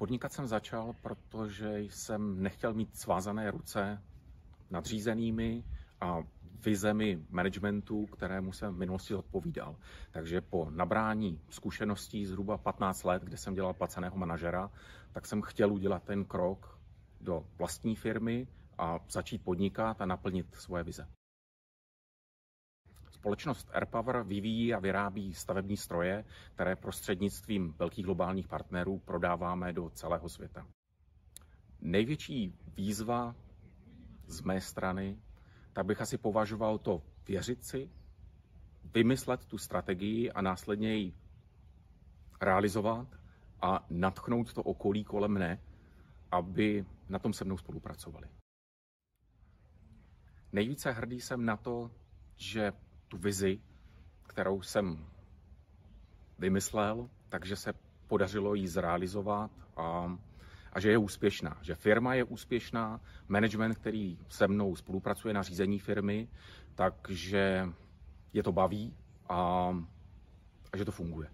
Podnikat jsem začal, protože jsem nechtěl mít svázané ruce nadřízenými a vizemi managementu, kterému jsem v minulosti odpovídal. Takže po nabrání zkušeností zhruba 15 let, kde jsem dělal placeného manažera, tak jsem chtěl udělat ten krok do vlastní firmy a začít podnikat a naplnit svoje vize. Společnost AirPower vyvíjí a vyrábí stavební stroje, které prostřednictvím velkých globálních partnerů prodáváme do celého světa. Největší výzva z mé strany, tak bych asi považoval to věřit si, vymyslet tu strategii a následně ji realizovat a natchnout to okolí kolem mne, aby na tom se mnou spolupracovali. Nejvíce hrdý jsem na to, že tu vizi, kterou jsem vymyslel, takže se podařilo ji zrealizovat a, a že je úspěšná. Že firma je úspěšná, management, který se mnou spolupracuje na řízení firmy, takže je to baví a, a že to funguje.